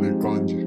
pale kanje